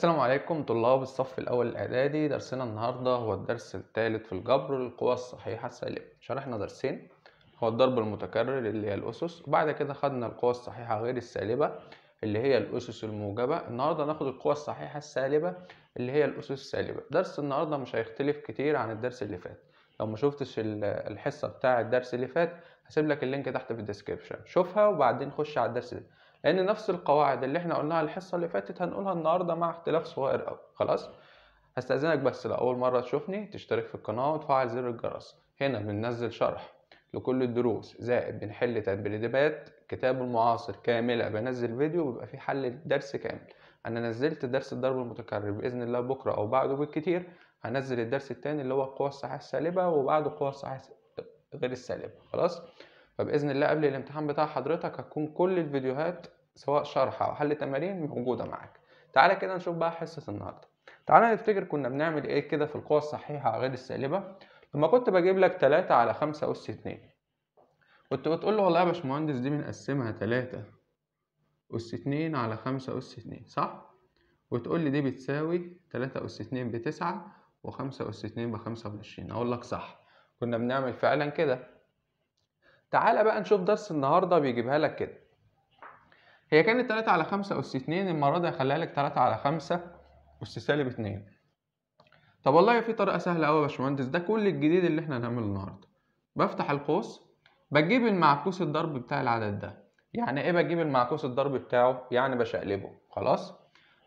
السلام عليكم طلاب الصف الأول الإعدادي درسنا النهاردة هو الدرس الثالث في الجبر للقوى الصحيحة السالبة شرحنا درسين هو الضرب المتكرر اللي هي الأسس وبعد كده خدنا القوى الصحيحة غير السالبة اللي هي الأسس الموجبة. النهاردة ناخد القوى الصحيحة السالبة اللي هي الأسس السالبة. درس النهاردة مش هيختلف كتير عن الدرس اللي فات. لو ما شفتش ال- الحصة بتاع الدرس اللي فات هسيب لك ال link تحت في ال description شوفها وبعدين خش على الدرس ده. لأن نفس القواعد اللي إحنا قلناها الحصة اللي فاتت هنقولها النهارده مع اختلاف صغير قوي خلاص؟ هستأذنك بس لو اول مرة تشوفني تشترك في القناة وتفعل زر الجرس. هنا بننزل شرح لكل الدروس زائد بنحل تدريبات كتاب المعاصر كاملة بنزل فيديو بيبقى فيه حل الدرس كامل. أنا نزلت درس الضرب المتكرر بإذن الله بكرة أو بعده بالكتير. هنزل الدرس التاني اللي هو القوى الصحيحه السالبة وبعده القوى الصحيحه غير السالبة. خلاص؟ فبإذن الله قبل الامتحان بتاع حضرتك هتكون كل الفيديوهات سواء شرح أو حل تمارين موجودة معاك. تعالى كده نشوف بقى حصة النهارده. تعالى نفتكر كنا بنعمل إيه كده في القوى الصحيحة غير السالبة؟ لما كنت بجيب لك 3 على 5 اس 2 كنت بتقول له والله يا باشمهندس دي بنقسمها 3 اس 2 على 5 اس 2 صح؟ وتقول لي دي بتساوي 3 اس 2 ب 9 و5 اس 2 ب 25 أقول لك صح. كنا بنعمل فعلا كده. تعالى بقى نشوف درس النهارده بيجيبها لك كده. هي كانت 3 على 5 أس 2 المرة دي هخليها لك 3 على 5 أس سالب 2 طب والله في طريقة سهلة أوي يا باشمهندس ده كل الجديد اللي إحنا هنعمله النهاردة. بفتح القوس بجيب المعكوس الضرب بتاع العدد ده. يعني إيه بجيب المعكوس الضرب بتاعه؟ يعني بشقلبه. خلاص؟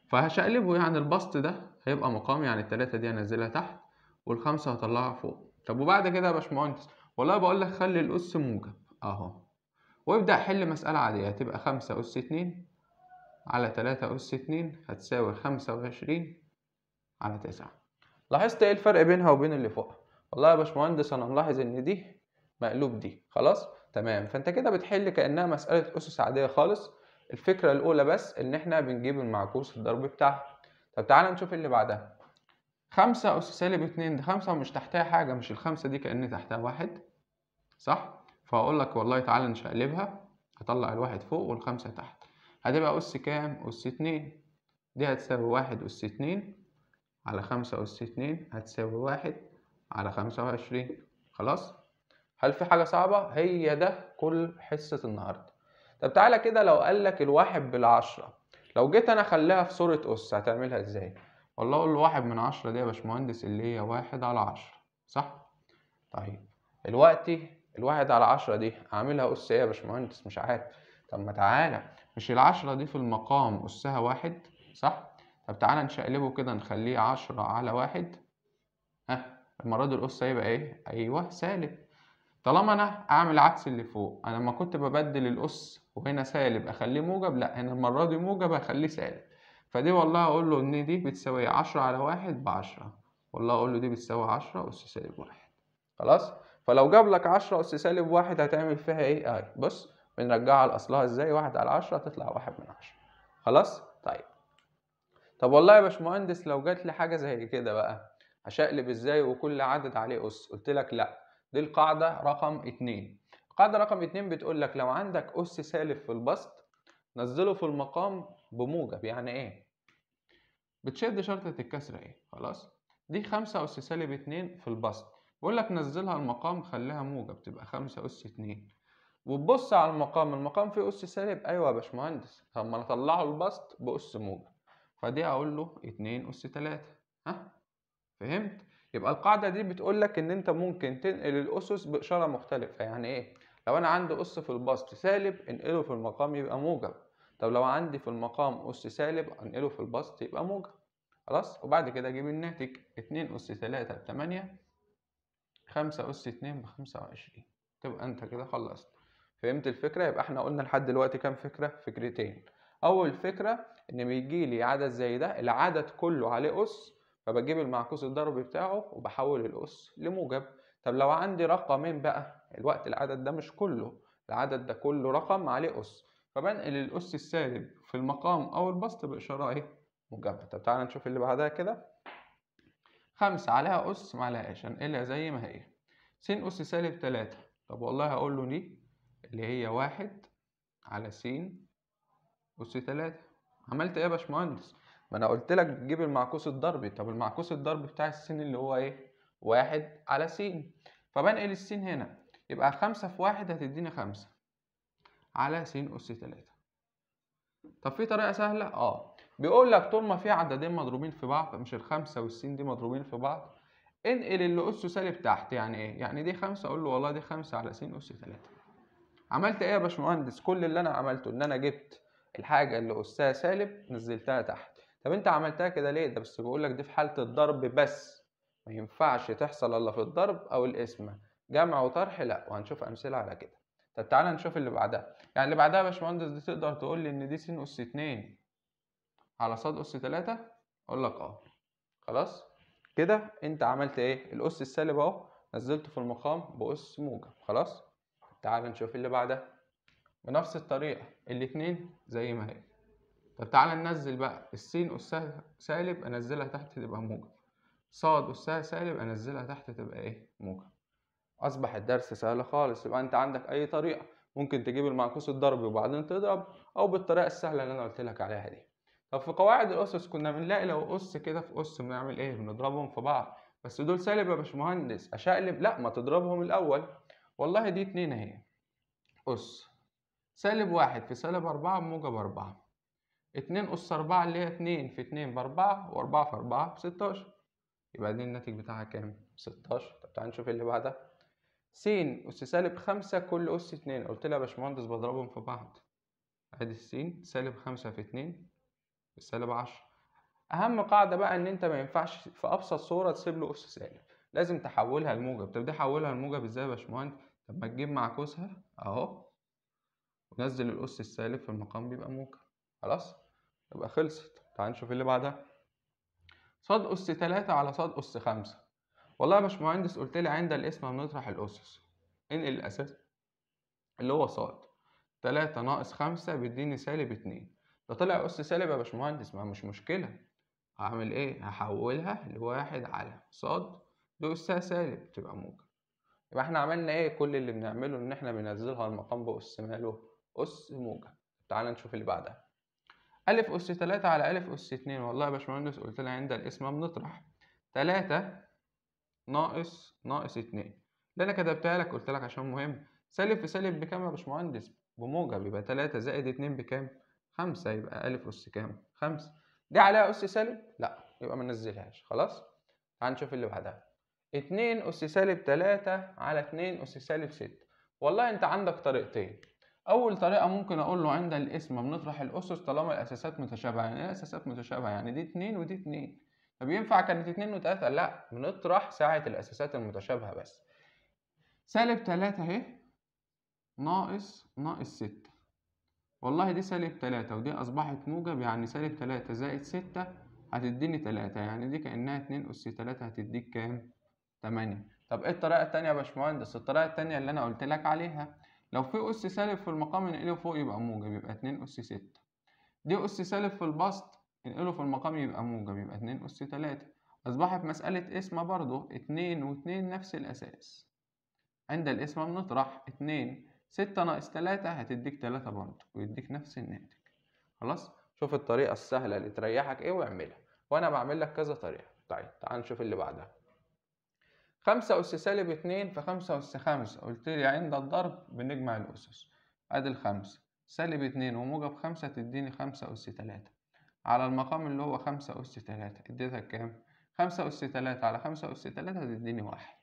فهشقلبه يعني البسط ده هيبقى مقام يعني التلاتة دي هنزلها تحت والخمسة هطلعها فوق. طب وبعد كده يا باشمهندس؟ والله بقول لك خلي الأس موجب أهو. وابدأ حل مسألة عادية هتبقى خمسة أس اتنين على تلاتة أس اتنين هتساوي خمسة وعشرين على تسعة. لاحظت إيه الفرق بينها وبين اللي فوقها والله يا باشمهندس أنا ملاحظ إن دي مقلوب دي. خلاص؟ تمام. فأنت كده بتحل كأنها مسألة أسس عادية خالص. الفكرة الأولى بس إن إحنا بنجيب المعكوس الضرب بتاعها. طب تعالى نشوف اللي بعدها. خمسة أس سالب اتنين ده خمسة ومش تحتها حاجة مش الخمسة دي كأن تحتها واحد. صح؟ فأقول لك والله تعالى نشقلبها هطلع الواحد فوق والخمسة تحت هتبقى أس كام؟ أس اتنين دي هتساوي واحد أس اتنين على خمسة أس اتنين هتساوي واحد على خمسة وعشرين خلاص؟ هل في حاجة صعبة؟ هي ده كل حصة النهاردة طب تعالى كده لو قالك الواحد بالعشرة لو جيت أنا أخليها في صورة أس هتعملها إزاي؟ والله أقول واحد من عشرة دي يا باشمهندس اللي هي واحد على عشرة صح؟ طيب دلوقتي الواحد على عشرة دي أعملها أس إيه يا باشمهندس؟ مش عارف. طب ما تعالى. مش العشرة دي في المقام أسها واحد صح؟ طب تعالى نشقلبه كده نخليه عشرة على واحد. ها المرة دي الأس هيبقى إيه؟ أيوه سالب. طالما أنا أعمل عكس اللي فوق أنا لما كنت ببدل الأس وهنا سالب أخليه موجب لأ هنا المرة دي موجب أخليه سالب. فدي والله أقول له إن دي بتساوي عشرة على واحد بعشرة. والله أقول له دي بتساوي عشرة أس سالب واحد. خلاص؟ فلو جاب لك 10 أس سالب واحد هتعمل فيها إيه؟ أهي بص بنرجعها لأصلها إزاي؟ واحد على عشرة تطلع واحد من عشرة خلاص؟ طيب طب والله يا باشمهندس لو جات لي حاجة زي كده بقى هشقلب إزاي وكل عدد عليه أس؟ قلت لك لأ دي القاعدة رقم اتنين القاعدة رقم اتنين بتقول لك لو عندك أس سالب في البسط نزله في المقام بموجب يعني إيه؟ بتشد شرطة الكسر إيه؟ خلاص؟ دي خمسة أس سالب اتنين في البسط بقول لك نزلها المقام خليها موجب تبقى خمسة أس اتنين. وتبص على المقام المقام فيه أس سالب. أيوة يا باشمهندس. طب ما نطلعه البسط بأس موجب فدي أقول له اتنين أس تلاتة. ها؟ فهمت؟ يبقى القاعدة دي بتقول لك إن أنت ممكن تنقل الأسس بإشارة مختلفة. يعني إيه؟ لو أنا عندي أس في البسط سالب انقله في المقام يبقى موجب طب لو عندي في المقام أس سالب انقله في البسط يبقى موجب خلاص؟ وبعد كده أجيب الناتج. اتنين أس تلاتة بتمانية خمسة أس اتنين بخمسة وعشرين. تبقى أنت كده خلصت. فهمت الفكرة؟ يبقى إحنا قلنا لحد دلوقتي كام فكرة؟ فكرتين. أول فكرة إن بيجيلي عدد زي ده العدد كله عليه أس فبجيب المعكوس الضربي بتاعه وبحول الأس لموجب. طب لو عندي رقمين بقى الوقت العدد ده مش كله العدد ده كله رقم عليه أس. فبنقل الأس السالب في المقام أو البسط بإشارة إيه؟ موجبة. طب تعالى نشوف اللي بعدها كده. خمسة عليها أس معلهاش هنقلها زي ما هي. س أس سالب تلاتة. طب والله هقول له دي اللي هي واحد على س أس تلاتة. عملت إيه يا باشمهندس؟ ما أنا قلت لك تجيب المعكوس الضربي. طب المعكوس الضربي بتاع السين اللي هو إيه؟ واحد على س فبنقل السين هنا. يبقى خمسة في واحد هتديني خمسة. على س أس تلاتة. طب في طريقة سهلة؟ آه. بيقول لك طول ما في عددين مضروبين في بعض مش الخمسة والسين دي مضروبين في بعض انقل اللي أسه سالب تحت. يعني إيه؟ يعني دي خمسة أقول له والله دي خمسة على س أس تلاتة. عملت إيه يا باشمهندس؟ كل اللي أنا عملته ان أنا جبت الحاجة اللي أسها سالب نزلتها تحت. طب انت عملتها كده ليه؟ ده بس بيقول لك دي في حالة الضرب بس. ما ينفعش تحصل الا في الضرب أو القسمة. جمع وطرح؟ لا وهنشوف أمثلة على كده. طب تعالى نشوف اللي بعدها. يعني اللي بعدها يا باشمهندس دي تقدر تقول لي إن دي س اس اتنين. على ص أس تلاتة أقول لك آه. خلاص؟ كده أنت عملت إيه؟ الأس السالب أهو نزلته في المقام بأس موجب خلاص؟ تعال نشوف اللي بعدها. بنفس الطريقة الاتنين زي ما هي. طب تعالى ننزل بقى. السين أسها سالب أنزلها تحت تبقى موجب صاد أسها سالب أنزلها تحت تبقى إيه؟ موجب أصبح الدرس سهل خالص. يبقى أنت عندك أي طريقة. ممكن تجيب المعكوس الضربي وبعدين تضرب أو بالطريقة السهلة اللي أنا قلت لك عليها دي. طب في قواعد الأسس كنا بنلاقي لو أس كده في أس بنعمل إيه؟ بنضربهم في بعض. بس دول سالب يا باشمهندس. أشقلب لأ ما تضربهم الأول. والله دي اتنين أهي. أس. سالب واحد في سالب أربعة بموجب أربعة. اتنين أس أربعة اللي هي اتنين في اتنين بأربعة وأربعة في أربعة بستاشر يبقى دي الناتج بتاعها كام؟ ستاشر طب تعالى نشوف اللي بعدها. س أس سالب خمسة كل أس اتنين. قلت لها يا باشمهندس بضربهم في بعض. أدي السين. سالب خمسة في اتنين. بالسالب عشرة أهم قاعدة بقى إن أنت ما ينفعش في أبسط صورة تسيب له أس سالب. لازم تحولها لموجب طب دي حولها لموجب إزاي يا باشمهندس؟ طب ما تجيب معكوسها أهو ونزل الأس السالب في المقام بيبقى موجب. خلاص؟ يبقى خلصت. تعال نشوف اللي بعدها. صاد أس تلاتة على صاد أس خمسة. والله يا باشمهندس قلت لي عند القسمة بنطرح الأسس. انقل الأساس اللي هو صاد. تلاتة ناقص خمسة بيديني سالب اتنين. ده طلع أس سالب يا باشمهندس ما مش مشكلة. هعمل إيه؟ هحولها لواحد على صاد دي أسها سالب تبقى موجب يبقى إحنا عملنا إيه؟ كل اللي بنعمله إن إحنا بننزلها المقام بأس ماله أس موجب تعال نشوف اللي بعدها. ألف أس تلاتة على ألف أس اتنين. والله يا باشمهندس قلت لها عند القسمة بنطرح. تلاتة ناقص ناقص اتنين. اللي أنا كتبتها لك قلت لك عشان مهم. سالب في سالب بكام يا باشمهندس؟ بموجب يبقى تلاتة زائد اتنين بكام؟ خمسة يبقى ألف أس كام؟ خمسة دي عليها أس سالب؟ لأ يبقى مننزلهاش خلاص؟ تعال نشوف اللي بعدها اتنين أس سالب تلاتة على اتنين أس سالب ستة والله أنت عندك طريقتين أول طريقة ممكن أقول له عند القسمة بنطرح الأسس طالما الأساسات متشابهة يعني إيه الأساسات متشابهة؟ يعني دي اتنين ودي اتنين طب ينفع كانت اتنين وتلاتة؟ لأ بنطرح ساعة الأساسات المتشابهة بس سالب تلاتة أهي ناقص ناقص ستة والله دي سالب تلاتة ودي أصبحت موجب يعني سالب تلاتة زائد ستة هتديني تلاتة يعني دي كأنها اتنين أس تلاتة هتديك كام؟ تمانية طب إيه الطريقة التانية يا باشمهندس؟ الطريقة التانية اللي أنا قلت لك عليها لو في أس سالب في المقام ننقله فوق يبقى موجب يبقى اتنين أس ستة دي أس سالب في البسط ننقله في المقام يبقى موجب يبقى اتنين أس تلاتة أصبحت مسألة قسمة برضه اتنين واتنين نفس الأساس عند القسمة بنطرح اتنين ستة ناقص تلاتة هتديك تلاتة برضه ويديك نفس الناتج. خلاص؟ شوف الطريقة السهلة اللي تريحك إيه واعملها. وأنا بعمل لك كذا طريقة. طيب تعال نشوف اللي بعدها. خمسة أس سالب اتنين في خمسة. أس خمسة قلت لي عند الضرب بنجمع الأسس. أدي الخمسة. سالب اتنين وموجب خمسة تديني خمسة أس تلاتة. على المقام اللي هو خمسة أس تلاتة اديتك كام؟ خمسة أس تلاتة. على خمسة أس تلاتة تديني واحد.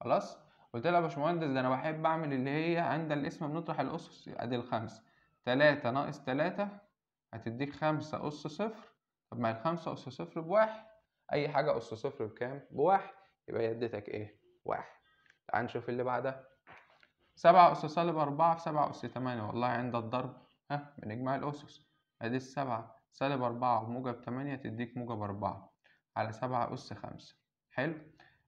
خلاص؟ قلت لها يا باشمهندس ده أنا بحب أعمل اللي هي عند القسمة بنطرح الأسس أدي الخمسة تلاتة ناقص تلاتة هتديك خمسة أس صفر. طب ما الخمسة أس صفر بواحد. أي حاجة أس صفر بكام؟ بواحد. يبقى هي اديتك إيه؟ واحد. تعال نشوف اللي بعدها. سبعة أس سالب أربعة في سبعة أس تمانية. والله عند الضرب. ها بنجمع الأسس. أدي السبعة. سالب أربعة وموجب تمانية تديك موجب أربعة. على سبعة أس خمسة. حلو.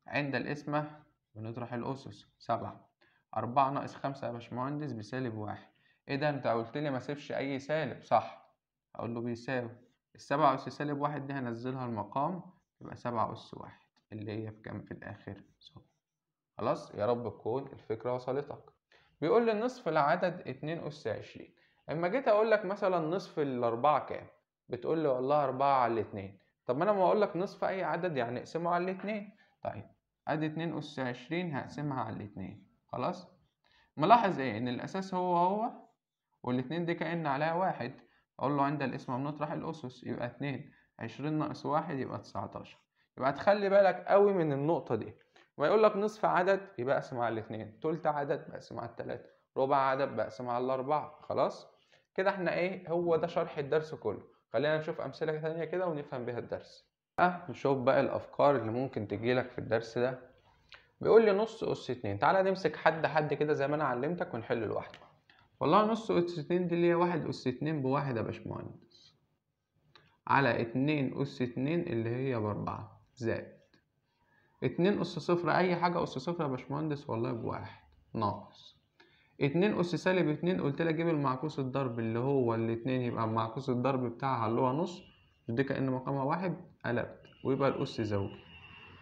عند القسمة بنطرح الأسس. سبعة. أربعة ناقص خمسة يا باشمهندس بسالب واحد. إيه ده؟ أنت قلت لي ما سيبش أي سالب. صح. أقول له بيساوي. السبعة أس سالب واحد دي هنزلها المقام يبقى سبعة أس واحد اللي هي بكام في الآخر. صفر خلاص؟ يا رب تكون الفكرة وصلتك. بيقول لي نصف العدد اتنين أس عشرين. أما جيت أقول لك مثلا نصف الأربعة كام؟ بتقول لي والله أربعة على الاتنين طب ما أنا ما أقول لك نصف أي عدد يعني اقسمه على الاتنين طيب. أدي اتنين أس عشرين هقسمها على الاتنين. خلاص؟ ملاحظ إيه؟ إن الأساس هو هو والاتنين دي كأن عليها واحد. أقول له عند الاسم بنطرح الأسس يبقى اتنين. عشرين ناقص واحد يبقى تسعتاشر. يبقى تخلي بالك قوي من النقطة دي. ما يقول لك نصف عدد يبقى اقسم على الاتنين. تلت عدد بقسم على التلاتة. ربع عدد بقسم على الأربعة. خلاص؟ كده إحنا إيه؟ هو ده شرح الدرس كله. خلينا نشوف أمثلة تانية كده ونفهم بيها الدرس. أه نشوف بقى الأفكار اللي ممكن تجيلك في الدرس ده. بيقول لي نص أس اتنين. تعالى نمسك حد حد كده زي ما أنا علمتك ونحل لوحده. والله نص أس اتنين دي اللي هي واحد أس اتنين بواحد يا باشمهندس. على اتنين أس اتنين اللي هي بأربعة زائد. اتنين أس صفر أي حاجة أس صفر يا باشمهندس والله بواحد. ناقص. اتنين أس سالب اتنين قلت لك أجيب المعكوس الضرب اللي هو الاتنين يبقى معكوس الضرب بتاعها اللي هو نص دي كأن مقامها واحد؟ قلبت ويبقى الأس زوجي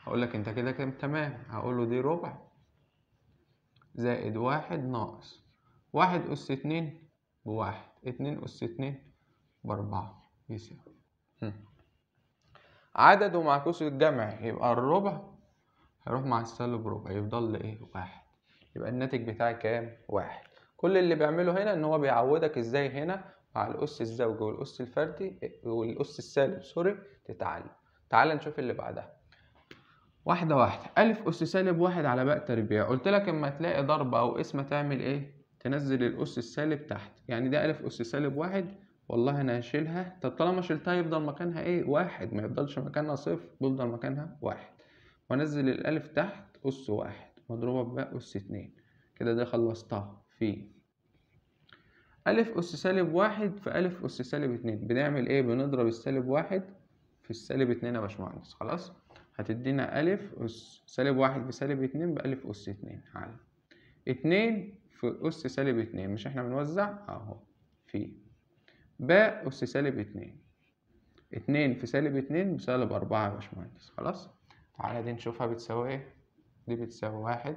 هقول لك أنت كده كام؟ تمام. هقول له دي ربع. زائد واحد ناقص. واحد أس اتنين بواحد. اتنين أس اتنين بأربعة. يساوي عدد ومعكوس الجمع يبقى الربع. هيروح مع السالب ربع. يفضل إيه واحد. يبقى الناتج بتاعي كام؟ واحد. كل اللي بيعمله هنا إن هو بيعودك إزاي هنا؟ مع الأس الزوجي والأس الفردي والأس السالب سوري تتعلم. تعال نشوف اللي بعدها. واحدة واحدة. ألف أس سالب واحد على باء تربيع قلت لك اما تلاقي ضرب أو اسم تعمل إيه؟ تنزل الأس السالب تحت. يعني ده ألف أس سالب واحد. والله أنا هشيلها. طب طالما شلتها يفضل مكانها إيه؟ واحد. ما يفضلش مكانها صفر بيفضل مكانها واحد. وأنزل الألف تحت أس واحد. مضروبة بباء أس اتنين. كده ده خلصتها. في ألف أس سالب واحد في ألف أس سالب اتنين. بنعمل إيه؟ بنضرب السالب واحد في السالب اتنين يا باشمهندس. خلاص؟ هتدينا ألف أس سالب واحد في سالب اتنين بألف أس اتنين. على اتنين في أس سالب اتنين. مش إحنا بنوزع؟ أهو. في. باء أس سالب اتنين. اتنين في سالب اتنين بسالب أربعة يا باشمهندس. خلاص؟ تعالى دي نشوفها بتساوي إيه؟ دي بتساوي واحد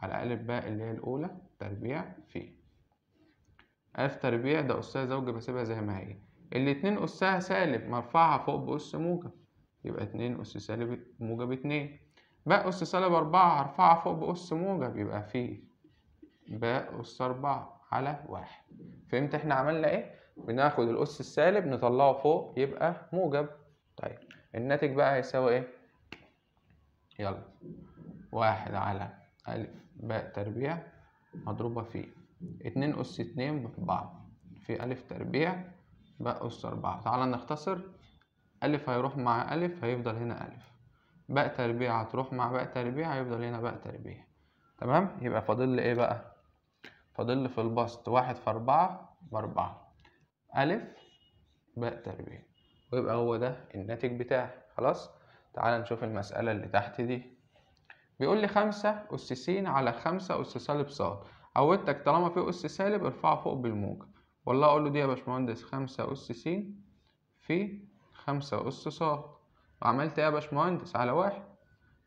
على ألف باء اللي هي الأولى. تربيع. في. ألف تربيع ده أسها زوجي بسيبها زي ما هي. الاتنين أسها سالب مرفعها فوق بأس موجب. يبقى اتنين أس سالب موجب اتنين. باء أس سالب أربعة هرفعها فوق بأس موجب. يبقى في باء أس أربعة على واحد. فهمت إحنا عملنا إيه؟ بناخد الأس السالب نطلعه فوق يبقى موجب. طيب الناتج بقى هيساوي إيه؟ يلا واحد على ألف. باء تربيع مضروبة في اتنين أس اتنين بأربعة في ألف تربيع باء أس أربعة. تعالى نختصر. ألف هيروح مع ألف هيفضل هنا ألف. باء تربيع هتروح مع باء تربيع هيفضل هنا باء تربيع. تمام؟ يبقى فاضل لي إيه بقى؟ فاضل في البسط واحد في أربعة بأربعة ألف باء تربيع. ويبقى هو ده الناتج بتاعي. خلاص؟ تعال نشوف المسألة اللي تحت دي. بيقول لي خمسة أس س على خمسة أس ص عودتك طالما في أس سالب ارفعه فوق بالموجب والله أقول له دي يا باشمهندس خمسة أس س في خمسة أس ص. وعملت إيه يا باشمهندس؟ على واحد.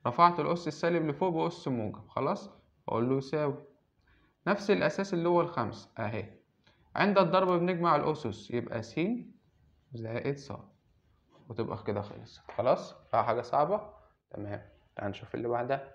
رفعت الأس السالب لفوق بأس موجب خلاص؟ أقول له يساوي نفس الأساس اللي هو الخمسة. أهي. عند الضرب بنجمع الأسس يبقى س زائد ص. وتبقى كده خلصت. خلاص؟ فيها حاجة صعبة؟ تمام. تعال نشوف اللي بعدها.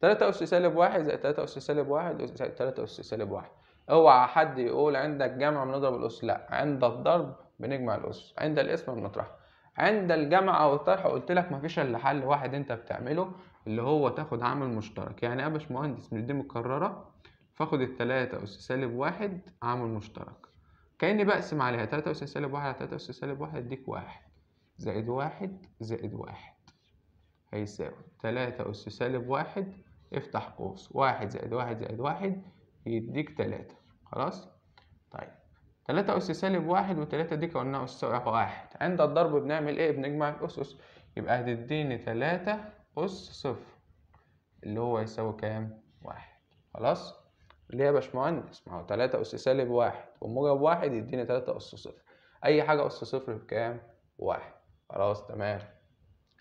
تلاتة أس سالب واحد زائد تلاتة أس سالب واحد زائد تلاتة أس سالب واحد. أوعى حد يقول عندك جمع بنضرب الأس لا عند الضرب بنجمع الأس عند الاسم بنطرحه عند الجمع أو الطرح قلت لك مفيش إلا حل واحد أنت بتعمله اللي هو تاخد عامل مشترك. يعني يا باشمهندس مش دي مكررة فاخد التلاتة أس سالب واحد عامل مشترك. كأني بقسم عليها تلاتة أس سالب واحد على تلاتة أس سالب واحد يديك واحد. زائد واحد زائد واحد. هيساوي تلاتة أس سالب واحد افتح قوس. واحد زائد واحد زائد واحد يديك تلاتة. خلاص؟ طيب. تلاتة أس سالب واحد وتلاتة دي قلنا أس واحد. عند الضرب بنعمل إيه؟ بنجمع الأسس يبقى هتديني تلاتة أس صفر اللي هو يساوي كام؟ واحد. خلاص؟ ليه يا باشمهندس؟ ما هو تلاتة أس سالب واحد. وموجب واحد يديني تلاتة أس صفر. أي حاجة أس صفر بكام؟ واحد. خلاص؟ تمام.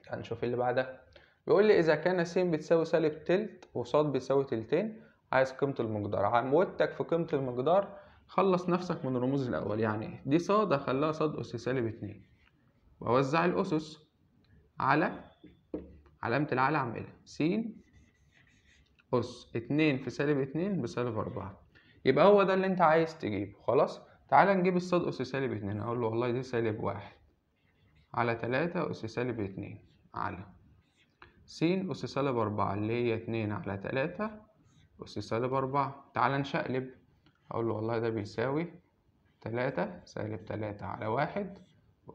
هنشوف اللي بعدها. بيقول لي إذا كان س بتساوي سالب تلت وص بتساوي تلتين عايز قيمة المقدار. عودتك في قيمة المقدار خلص نفسك من الرموز الأول. يعني دي ص أخليها ص أس سالب اتنين. وأوزع الأسس على علامة العلى أعملها. س أس اتنين في سالب اتنين بسالب أربعة. يبقى هو ده اللي أنت عايز تجيبه. خلاص؟ تعالى نجيب الصاد أس سالب اتنين. أقول له والله دي سالب واحد. على تلاتة أس سالب اتنين. على س أس سالب أربعة. اللي هي اتنين على تلاتة أس سالب أربعة. تعالى نشقلب. أقول له والله ده بيساوي تلاتة سالب تلاتة على واحد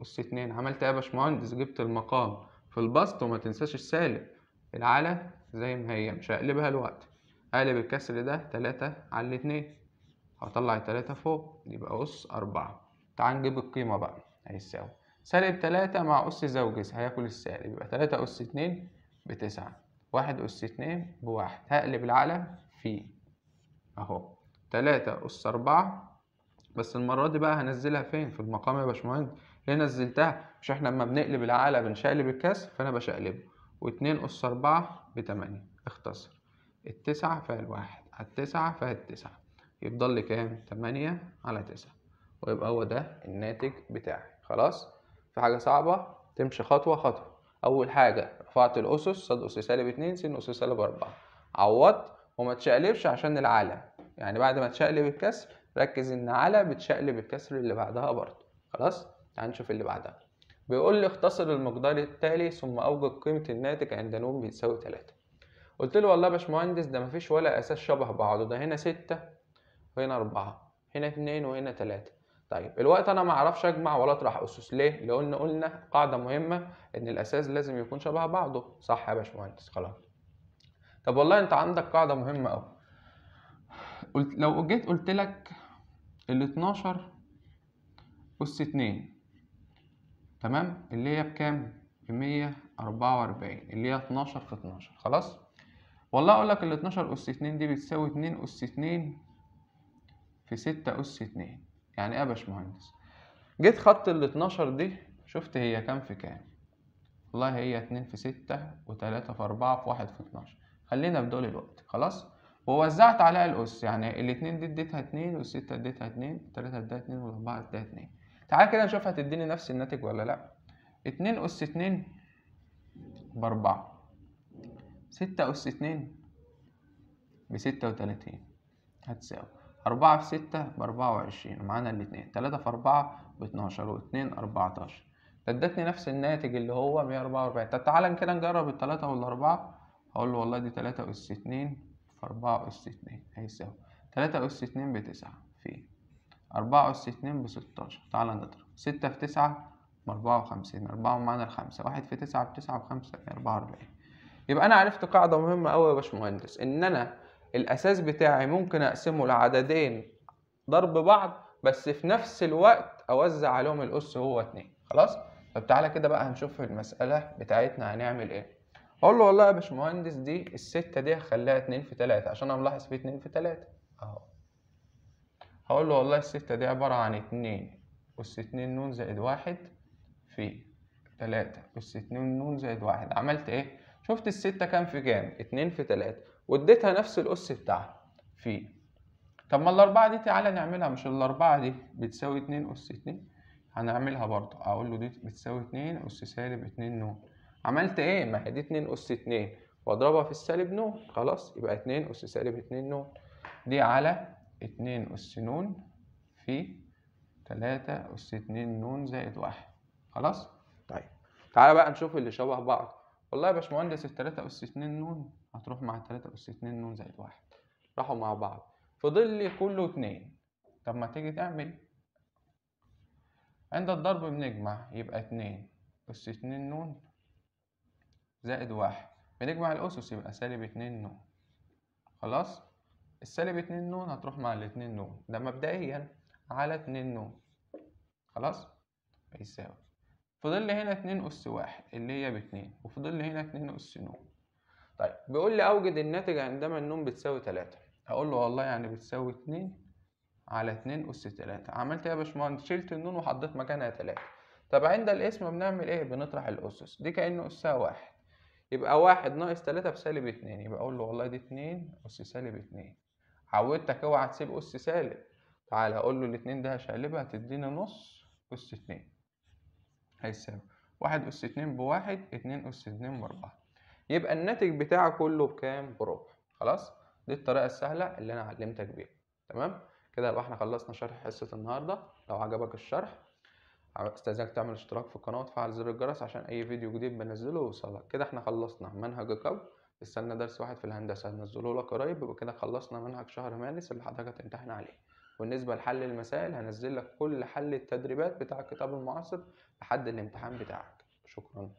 أس اتنين. عملت إيه يا باشمهندس؟ جبت المقام في البسط وما تنساش السالب. العلى زي ما هي. مش هقلبها الوقت. أقلب الكسر ده تلاتة على الاتنين. هطلع التلاتة فوق. يبقى أس أربعة. تعال نجيب القيمة بقى. هيساوي. سالب تلاتة مع أس زوجس هياكل السالب. يبقى تلاتة أس اتنين. بتسعة. واحد أس اتنين بواحد. هقلب العلى في أهو. تلاتة أس أربعة. بس المرة دي بقى هنزلها فين؟ في المقام يا باشمهندس. ليه نزلتها مش إحنا لما بنقلب العلى بنشقلب الكسر فأنا بشقلبه. واتنين أس أربعة بتمانية. اختصر. التسعة فيها الواحد. على التسعة فيها التسعة. يفضل لي كام؟ تمانية على تسعة. ويبقى هو ده الناتج بتاعي. خلاص؟ في حاجة صعبة؟ تمشي خطوة خطوة. أول حاجة رفعت الأسس صاد أس سالب اتنين س أس سالب أربعة عوضت وما تشقلبش عشان العلى يعني بعد ما تشقلب الكسر ركز إن على بتشقلب الكسر اللي بعدها برضه. خلاص؟ تعال نشوف اللي بعدها. بيقول لي اختصر المقدار التالي ثم أوجد قيمة الناتج عند ن بيساوي تلاتة. قلت له والله يا باشمهندس ده مفيش ولا أساس شبه بعضه ده هنا ستة وهنا أربعة هنا اتنين وهنا تلاتة. طيب الوقت أنا ما أعرفش أجمع ولا أطرح أسس. ليه؟ لأن قلنا قاعدة مهمة إن الأساس لازم يكون شبه بعضه. صح يا باشمهندس خلاص. طب والله أنت عندك قاعدة مهمة قوي قلت لو جيت قلت لك ال 12 أس 2 تمام؟ اللي هي بكام؟ ب 144 اللي هي 12 في 12 خلاص؟ والله أقول لك ال 12 أس 2 دي بتساوي 2 أس 2 في 6 أس 2 يعني إيه يا باشمهندس. جيت خدت ال 12 دي شفت هي كام في كام. والله هي 2 في 6 و3 في 4 في 1 في 12 خلينا في دول الوقت. خلاص؟ ووزعت عليها الأس. يعني الاتنين دي اديتها اتنين والستة اديتها اتنين التلاتة اديتها اتنين والأربعة اديتها اتنين. تعال كده نشوف هتديني نفس الناتج ولا لأ. اتنين أس اتنين بأربعة ستة أس اتنين بستة وتلاتين. هتساوي. أربعة في ستة بأربعة وعشرين ومعانا الاتنين تلاتة في أربعة باتناشر واتنين أربعتاشر. ادتني نفس الناتج اللي هو مية أربعة وأربعين. طب تعالى كده نجرب التلاتة والأربعة. هقول له والله دي تلاتة أس اتنين في أربعة أس اتنين. هيساوي تلاتة أس اتنين بتسعة. في أربعة أس اتنين بستاشر. تعالى نضرب. ستة في تسعة بأربعة وخمسين. أربعة ومعانا الخمسة. واحد في تسعة بتسعة بخمسة أربعة وأربعين. يبقى أنا عرفت قاعدة مهمة أوي يا باشمهندس إن أنا الأساس بتاعي ممكن أقسمه لعددين ضرب بعض بس في نفس الوقت أوزع عليهم الأس هو اتنين خلاص؟ طب تعالى كده بقى هنشوف المسألة بتاعتنا هنعمل إيه. أقول له والله يا باشمهندس دي الستة دي هخليها اتنين في تلاتة عشان أنا ملاحظ في اتنين في تلاتة. أهو. هقول له والله الستة دي عبارة عن اتنين أس اتنين نون زائد واحد في تلاتة أس اتنين نون زائد واحد. عملت إيه؟ شفت الستة كام في كام؟ اتنين في تلاتة. واديتها نفس الأس بتاعها. في. طب ما الأربعة دي تعالى نعملها. مش الأربعة دي بتساوي اتنين أس اتنين؟ هنعملها برضه. أقول له دي بتساوي اتنين أس سالب اتنين نون. عملت إيه؟ ما هي دي اتنين أس اتنين. وأضربها في السالب نون. خلاص يبقى اتنين أس سالب اتنين نون. دي على اتنين أس نون في تلاتة أس اتنين نون زائد واحد. خلاص؟ طيب. تعالى بقى نشوف اللي شبه بعض. والله يا باشمهندس التلاتة أس اتنين نون هتروح مع التلاتة أس اتنين نون زائد واحد. راحوا مع بعض. فضل لي كله اتنين. طب ما تيجي تعمل؟ عند الضرب بنجمع يبقى اتنين. أس اتنين نون زائد واحد. بنجمع الأسس يبقى سالب اتنين نون. خلاص؟ السالب اتنين نون هتروح مع الاتنين نون. ده مبدئيا على اتنين نون. خلاص؟ هيساوي فضل لي هنا اتنين أس واحد اللي هي باتنين. وفضل لي هنا اتنين أس نون. طيب بيقول لي أوجد الناتج عندما النون بتساوي تلاتة. أقول له والله يعني بتساوي اتنين على اتنين أس تلاتة. عملت إيه يا باشمهندس؟ شلت النون وحطيت مكانها تلاتة. طب عند الاسم بنعمل إيه؟ بنطرح الأسس. دي كأنه أسها واحد. يبقى واحد ناقص تلاتة بسالب اتنين. يبقى أقول له والله دي اتنين أس سالب اتنين. عودتك أوعى تسيب أس سالب. تعالى أقول له الاتنين ده هشقلبها هتديني نص أس اتنين. هيساوي واحد أس اتنين بواحد اتنين أس اتنين بأربعة. يبقى الناتج بتاعه كله بكام؟ بربع. خلاص؟ دي الطريقة السهلة اللي أنا علمتك بيها. تمام؟ كده يبقى إحنا خلصنا شرح حصة النهاردة. لو عجبك الشرح استاذنك تعمل اشتراك في القناة وتفعل زر الجرس عشان أي فيديو جديد بنزله يوصلك. كده إحنا خلصنا منهج الجبر استنى درس واحد في الهندسة هنزله لك قريب يبقى كده خلصنا منهج شهر مارس اللي حضرتك هتمتحن عليه. بالنسبة لحل المسائل هنزل لك كل حل التدريبات بتاع الكتاب المعاصر لحد الامتحان بتاعك. شكرا.